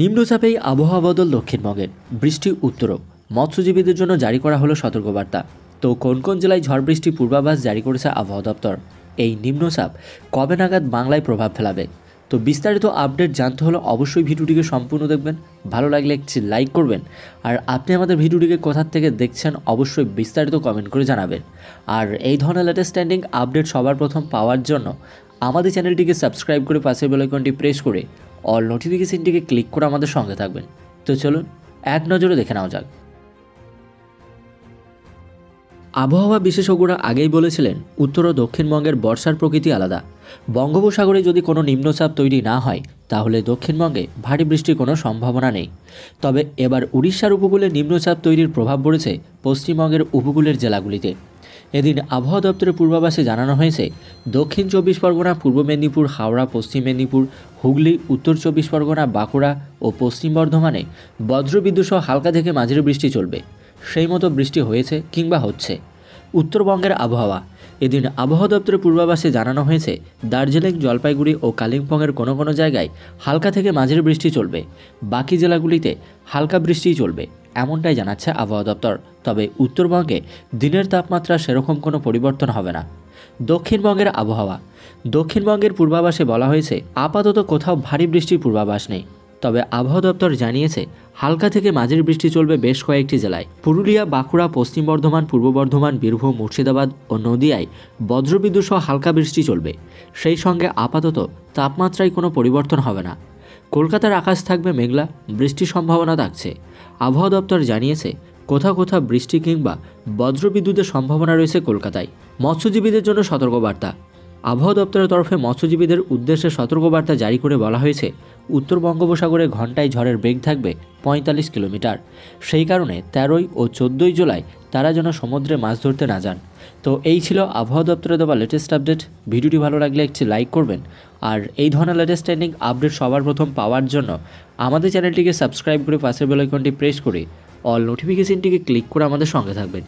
নিম্নচাপেই আবহাওয়া বদল দক্ষিণবঙ্গের। বৃষ্টি উত্তরও মৎস্যজীবীদের জন্য জারি করা হলো সতর্কবার্তা। তো কোন কোন জেলায় ঝড় বৃষ্টি পূর্বাভাস জারি করেছে আবহাওয়া দপ্তর? এই নিম্নচাপ কবে নাগাদ বাংলায় প্রভাব ফেলাবে? তো বিস্তারিত আপডেট জানতে হলে অবশ্যই ভিডিওটিকে সম্পূর্ণ দেখবেন। ভালো লাগলে একটি লাইক করবেন। আর আপনি আমাদের ভিডিওটিকে কোথার থেকে দেখছেন অবশ্যই বিস্তারিত কমেন্ট করে জানাবেন। আর এই ধরনের লেটেস্ট স্ট্যান্ডিং আপডেট সবার প্রথম পাওয়ার জন্য আমাদের চ্যানেলটিকে সাবস্ক্রাইব করে পাশের বেলাইকনটি প্রেস করে অল নোটিফিকেশনটিকে ক্লিক করে আমাদের সঙ্গে থাকবেন। তো চলুন, এক নজরে দেখে নেওয়া যাক। আবহাওয়া বিশেষজ্ঞরা আগেই বলেছিলেন, উত্তর ও দক্ষিণবঙ্গের বর্ষার প্রকৃতি আলাদা। বঙ্গোপসাগরে যদি কোনো নিম্নচাপ তৈরি না হয়, তাহলে দক্ষিণবঙ্গে ভারী বৃষ্টির কোনো সম্ভাবনা নেই। তবে এবার উড়িষ্যার উপকূলে নিম্নচাপ তৈরির প্রভাব পড়েছে পশ্চিমবঙ্গের উপকূলের জেলাগুলিতে। এদিন আবহাওয়া দপ্তরের পূর্বাভাসে জানানো হয়েছে, দক্ষিণ চব্বিশ পরগনা, পূর্ব মেদিনীপুর, হাওড়া, পশ্চিম মেদিনীপুর, হুগলি, উত্তর চব্বিশ পরগনা, বাঁকুড়া ও পশ্চিম বর্ধমানে বজ্রবিদ্যুৎ সহ হালকা থেকে মাঝারি বৃষ্টি চলবে। সেই মতো বৃষ্টি হয়েছে কিংবা হচ্ছে। উত্তরবঙ্গের আবহাওয়া, এদিন আবহাওয়া দপ্তরের পূর্বাভাসে জানানো হয়েছে, দার্জিলিং, জলপাইগুড়ি ও কালিম্পংয়ের কোনো কোনো জায়গায় হালকা থেকে মাঝারি বৃষ্টি চলবে। বাকি জেলাগুলিতে হালকা বৃষ্টিই চলবে। এমনটাই জানাচ্ছে আবহাওয়া দপ্তর। তবে উত্তরবঙ্গে দিনের তাপমাত্রা সেরকম কোনো পরিবর্তন হবে না। দক্ষিণবঙ্গের আবহাওয়া। দক্ষিণবঙ্গের পূর্বাভাসে বলা হয়েছে, আপাতত কোথাও ভারী বৃষ্টির পূর্বাভাস নেই। তবে আবহাওয়া দপ্তর জানিয়েছে, হালকা থেকে মাঝের বৃষ্টি চলবে বেশ কয়েকটি জেলায়। পুরুলিয়া, বাঁকুড়া, পশ্চিম বর্ধমান, পূর্ব বর্ধমান, বীরভূম, মুর্শিদাবাদ ও নদিয়ায় বজ্রবিদ্যুৎ সহ হালকা বৃষ্টি চলবে। সেই সঙ্গে আপাতত তাপমাত্রায় কোনো পরিবর্তন হবে না। কলকাতার আকাশ থাকবে মেঘলা, বৃষ্টির সম্ভাবনা থাকছে। আবহাওয়া দপ্তর জানিয়েছে, কোথাও কোথাও বৃষ্টি কিংবা বজ্রবিদ্যুতের সম্ভাবনা রয়েছে কলকাতায়। মৎস্যজীবীদের জন্য সতর্কবার্তা। আবহাওয়া দপ্তরের তরফে মৎস্যজীবীদের উদ্দেশ্যে সতর্কবার্তা জারি করে বলা হয়েছে, উত্তর বঙ্গোপসাগরে ঘন্টায় ঝড়ের বেগ থাকবে পঁয়তাল্লিশ কিলোমিটার। সেই কারণে তেরোই ও চোদ্দোই জুলাই তারা যেন সমুদ্রে মাছ ধরতে না যান। তো এই ছিল আবহাওয়া দপ্তরে দেওয়া লেটেস্ট আপডেট ভিডিওটি ভালো লাগলে একটি লাইক করবেন। আর এই ধরনের লেটেস্ট ট্রেন্ডিং আপডেট সবার প্রথম পাওয়ার জন্য আমাদের চ্যানেলটিকে সাবস্ক্রাইব করে পাশের বেলাইকনটি প্রেস করে অল নোটিফিকেশনটিকে ক্লিক করে আমাদের সঙ্গে থাকবেন।